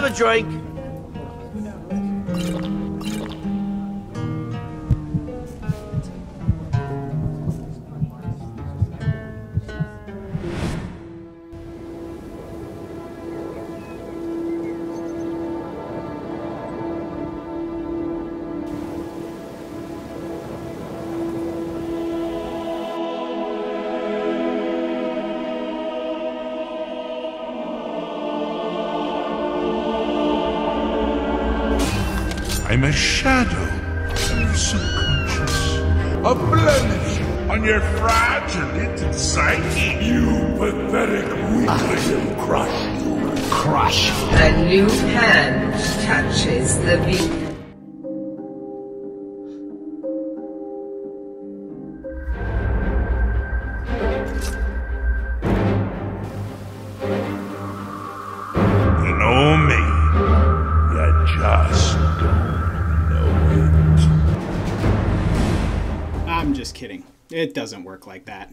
have a drink? I'm a shadow of your subconscious. A blemish on your fragile little psyche. You pathetic weakling. I will crush you. Crush. A new hand touches the beat. You know me. You just don't just kidding. It doesn't work like that.